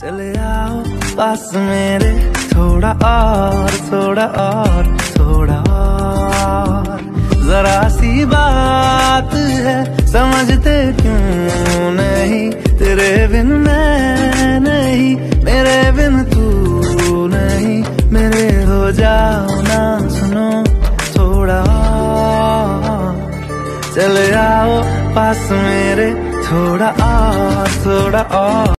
चले आओ, पास मेरे थोड़ा और थोड़ा और थोड़ा और। जरा सी बात है, समझते क्यों नहीं? तेरे बिन मैं नहीं, मेरे बिन तू नहीं। मेरे हो जाओ ना सुनो, थोड़ा चले आओ, पास मेरे थोड़ा और थोड़ा और।